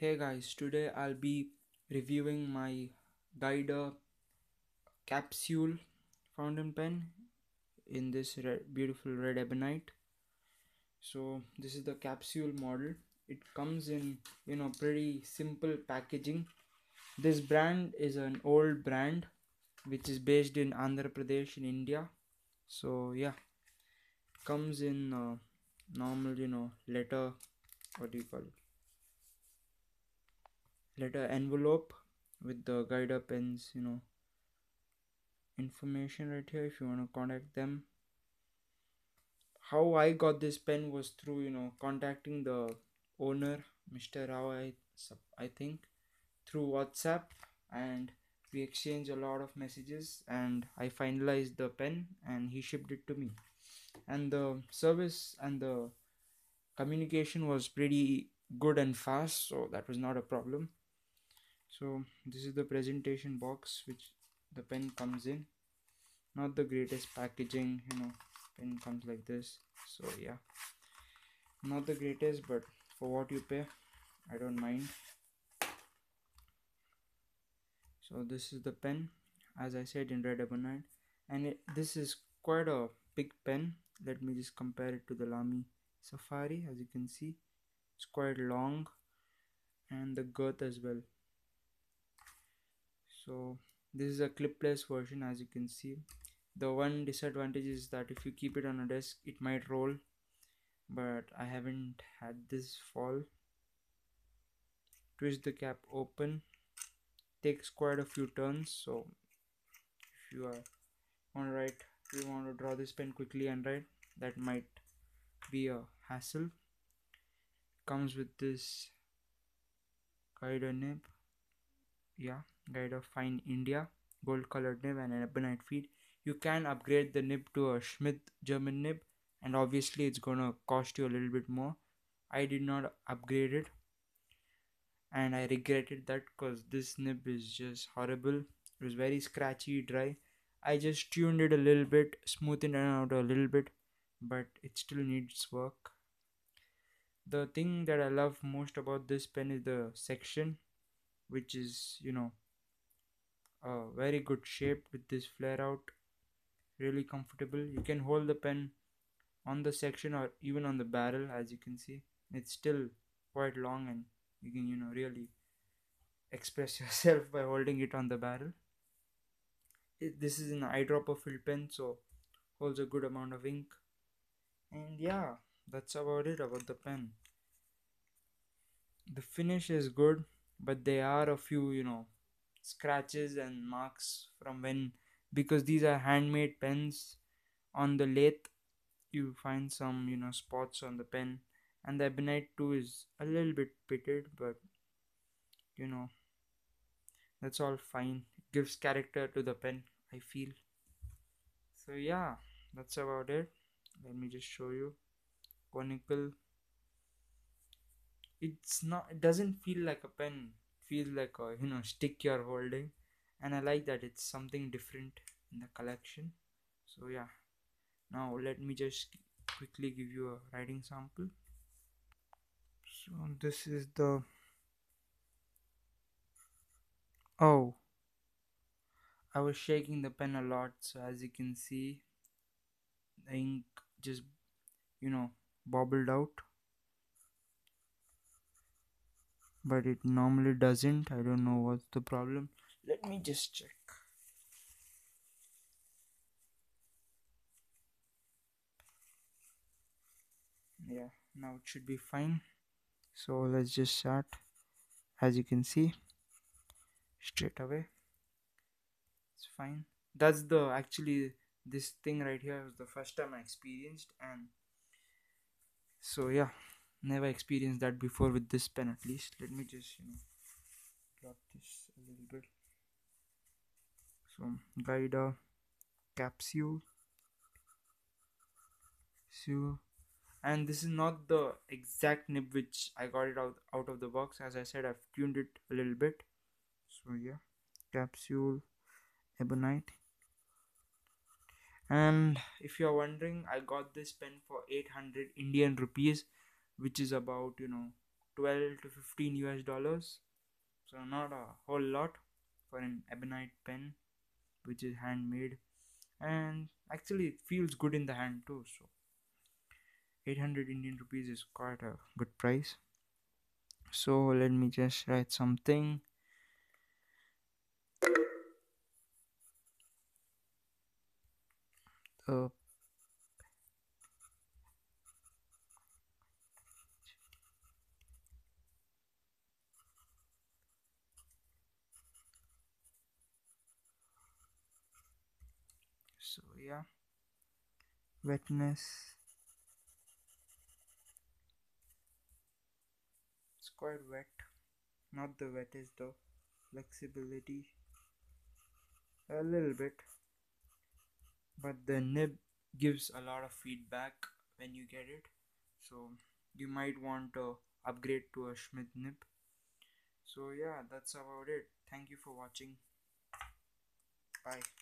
Hey guys, today I'll be reviewing my Guider capsule fountain pen in this red, beautiful red ebonite. So this is the capsule model. It comes in you know pretty simple packaging. This brand is an old brand which is based in Andhra Pradesh in India. So yeah, comes in uh, normal you know letter what do you call it letter envelope with the Guider pens you know information right here if you want to contact them. How i got this pen was through you know contacting the owner mr rao i, I think through whatsapp and we exchanged a lot of messages and i finalized the pen and he shipped it to me. And the service and the communication was pretty good and fast so that was not a problem so this is the presentation box which the pen comes in. Not the greatest packaging you know pen comes like this. So yeah. Not the greatest but for what you pay i don't mind. So this is the pen as i said in red ebonite and it, this is quite a big pen. Let me just compare it to the lamy safari. As you can see it's quite long and the girth as well so this is a clipless version as you can see. The one disadvantage is that if you keep it on a desk it might roll. But I haven't had this fall. Twist the cap open. Takes quite a few turns so if you are on write you want to draw this pen quickly and write that might be a hassle. Comes with this Guider nib yeah Guider fine India gold colored nib and an ebonite feed. You can upgrade the nib to a Schmidt German nib and obviously it's gonna cost you a little bit more. I did not upgrade it and I regretted that because this nib is just horrible. It was very scratchy dry. I just tuned it a little bit smoothed it out a little bit but it still needs work. The thing that I love most about this pen is the section which is you know a very good shape with this flare out. Really comfortable. You can hold the pen on the section or even on the barrel as you can see. It's still quite long and you can you know really express yourself by holding it on the barrel. It, this is an eyedropper fill pen so holds a good amount of ink. And yeah that's about it about the pen. The finish is good but there are a few you know scratches and marks from when because these are handmade pens on the lathe. You find some you know spots on the pen and the ebonite too is a little bit pitted but you know that's all fine. It gives character to the pen i feel. So yeah that's about it. Let me just show you. Conical it's not it doesn't feel like a pen feels like a you know stick you're holding. And I like that it's something different in the collection. So yeah. Now let me just quickly give you a writing sample. So this is the oh. I was shaking the pen a lot so as you can see the ink just you know bobbled out but it normally doesn't. I don't know what's the problem. Let me just check. Yeah now it should be fine. So let's just start. As you can see straight away it's fine. That's the actually this thing right here was the first time I experienced and so yeah never experienced that before with this pen at least. Let me just you know drop this a little bit. So Guider capsule. So and this is not the exact nib which I got it out, out of the box. As I said I've tuned it a little bit. So yeah. Capsule. Ebonite. And if you're wondering I got this pen for 800 Indian rupees which is about you know 12 to 15 US dollars. So not a whole lot for an ebonite pen which is handmade. And actually it feels good in the hand too so. 800 Indian rupees is quite a good price. So let me just write something. The so yeah. Wetness it's quite wet. Not the wettest though. Flexibility. A little bit. But the nib gives a lot of feedback when you get it. So you might want to upgrade to a Schmidt nib. So yeah that's about it. Thank you for watching. Bye